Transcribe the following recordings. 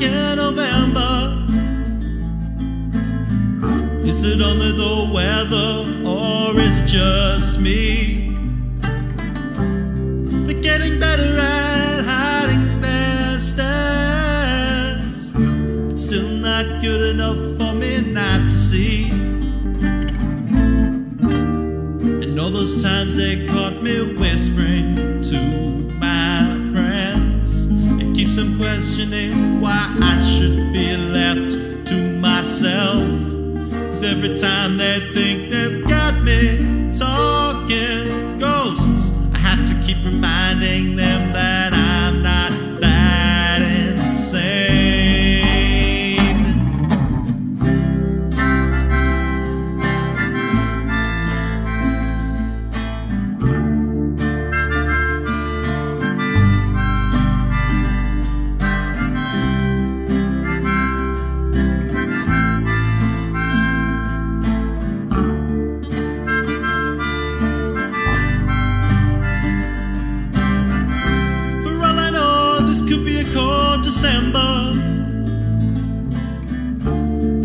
second November? Is it only the weather or is it just me? They're getting better at hiding their stares. Still not good enough for me not to see. And all those times they caught me whispering to Questioning why I should be left to myself. Cause every time they think they've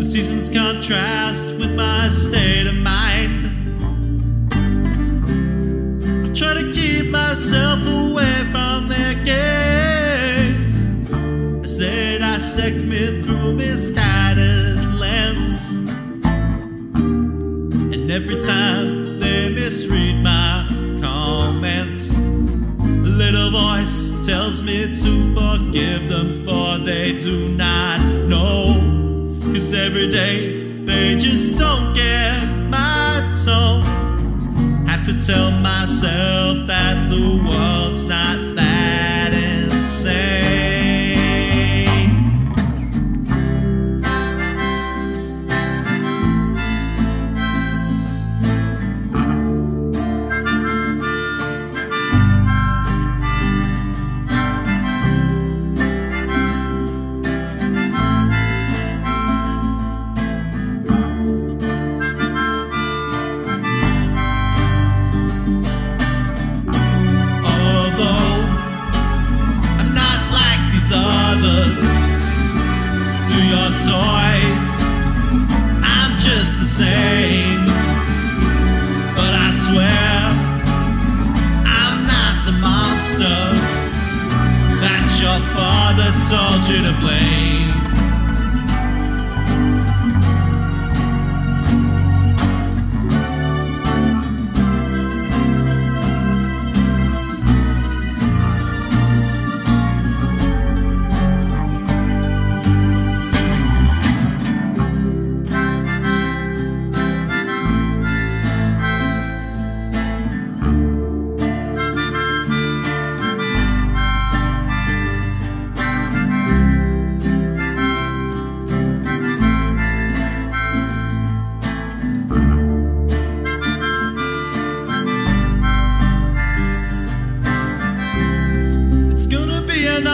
seasons contrast with my state of mind. I try to keep myself away from their gaze as they dissect me through a misguided lens. And every time they misread my comments. A little voice tells me to forgive them for they do not know. Cause every day they just don't get my tone. Have to tell myself that the world's not swear I'm not the monster that your father told you to blame.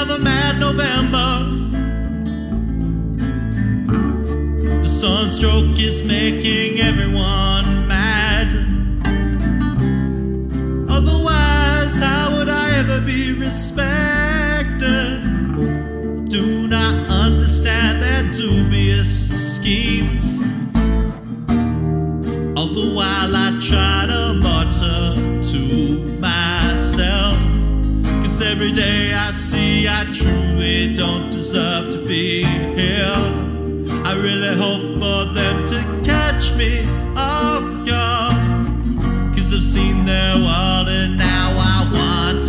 Another mad November. The sunstroke is making everyone mad. Otherwise, how would I ever be respected? Every day I see I truly don't deserve to be here. I really hope for them to catch me off guard. Cause I've seen their world and now I want